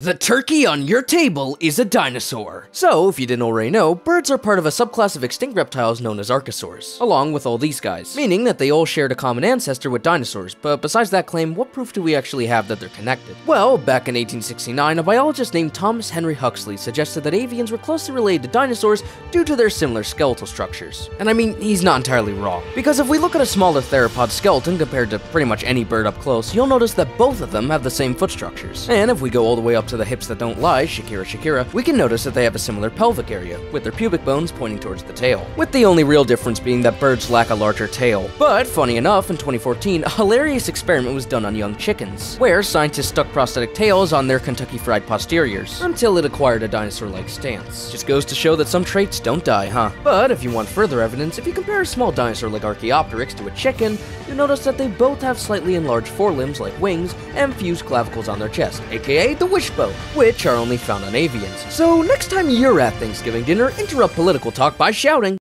The turkey on your table is a dinosaur. So, if you didn't already know, birds are part of a subclass of extinct reptiles known as archosaurs, along with all these guys, meaning that they all shared a common ancestor with dinosaurs, but besides that claim, what proof do we actually have that they're connected? Well, back in 1869, a biologist named Thomas Henry Huxley suggested that avians were closely related to dinosaurs due to their similar skeletal structures. And I mean, he's not entirely wrong, because if we look at a smaller theropod skeleton compared to pretty much any bird up close, you'll notice that both of them have the same foot structures. And if we go all the way up to the hips that don't lie, Shakira Shakira, we can notice that they have a similar pelvic area, with their pubic bones pointing towards the tail. With the only real difference being that birds lack a larger tail. But, funny enough, in 2014, a hilarious experiment was done on young chickens, where scientists stuck prosthetic tails on their Kentucky Fried posteriors, until it acquired a dinosaur-like stance. Just goes to show that some traits don't die, huh? But if you want further evidence, if you compare a small dinosaur like Archaeopteryx to a chicken, you'll notice that they both have slightly enlarged forelimbs like wings and fused clavicles on their chest, aka the wishbone, which are only found on avians. So next time you're at Thanksgiving dinner, interrupt political talk by shouting,